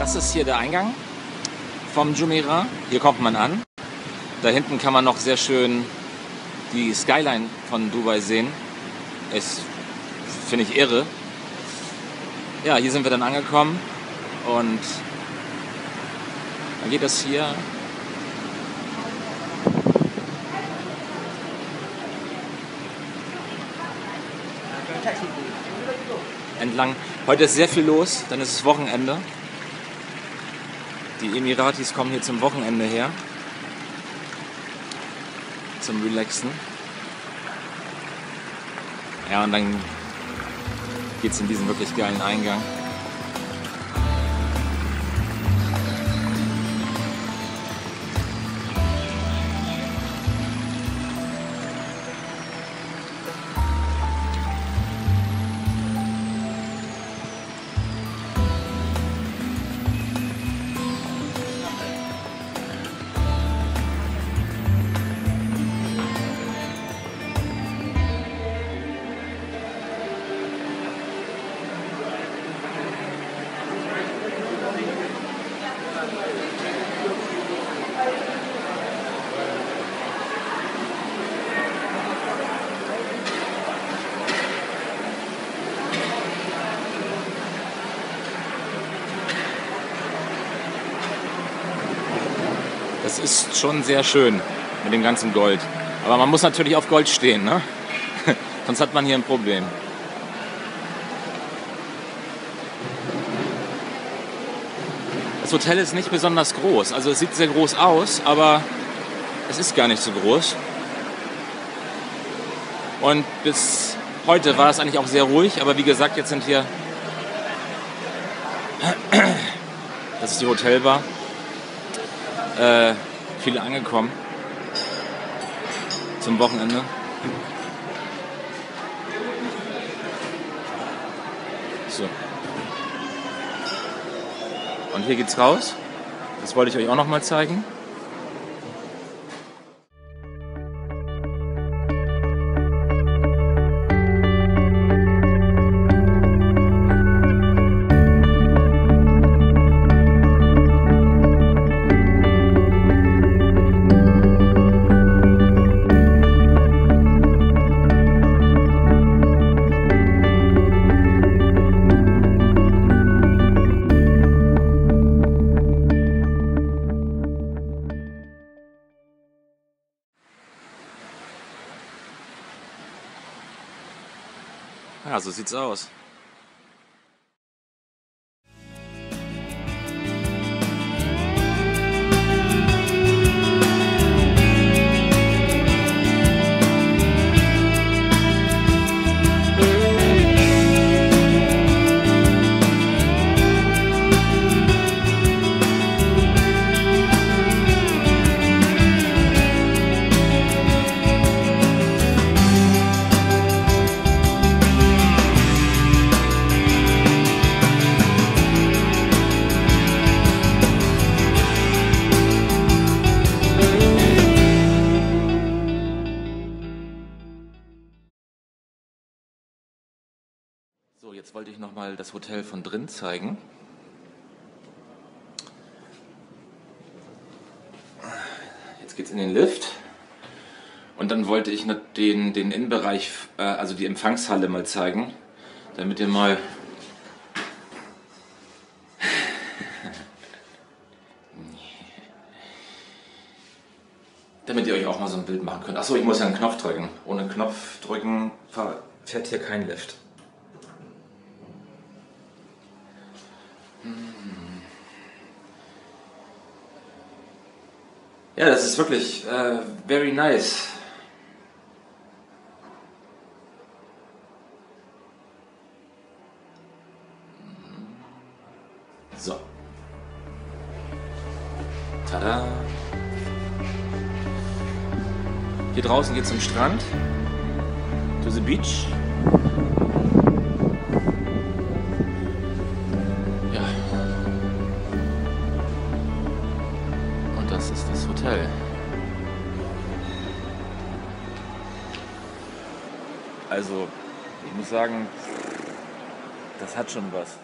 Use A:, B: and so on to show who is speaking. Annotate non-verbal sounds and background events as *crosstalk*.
A: Das ist hier der Eingang vom Jumeirah. Hier kommt man an. Da hinten kann man noch sehr schön die Skyline von Dubai sehen. Ist, finde ich, irre. Ja, hier sind wir dann angekommen und dann geht das hier entlang. Heute ist sehr viel los, dann ist es Wochenende. Die Emiratis kommen hier zum Wochenende her. Zum Relaxen. Ja, und dann geht es in diesen wirklich geilen Eingang. Das ist schon sehr schön mit dem ganzen Gold. Aber man muss natürlich auf Gold stehen, ne? *laughs* sonst hat man hier ein Problem. Das Hotel ist nicht besonders groß. Also es sieht sehr groß aus, aber es ist gar nicht so groß. Und bis heute war es eigentlich auch sehr ruhig, aber wie gesagt, jetzt sind hier. *clears throat* Das ist die Hotelbar. Äh, viele angekommen zum Wochenende. So. Und hier geht's raus. Das wollte ich euch auch noch mal zeigen. So sieht's aus. Jetzt wollte ich noch mal das Hotel von drin zeigen. Jetzt geht's in den Lift. Und dann wollte ich den, den Innenbereich, äh, also die Empfangshalle mal zeigen, damit ihr mal *laughs* damit ihr euch auch mal so ein Bild machen könnt. Achso, ich muss ja einen Knopf drücken. Ohne Knopf drücken fährt hier kein Lift. Ja, das ist wirklich äh, very nice. So. Tada. Hier draußen geht's zum Strand. To the beach. Das ist das Hotel. Also, ich muss sagen, das hat schon was.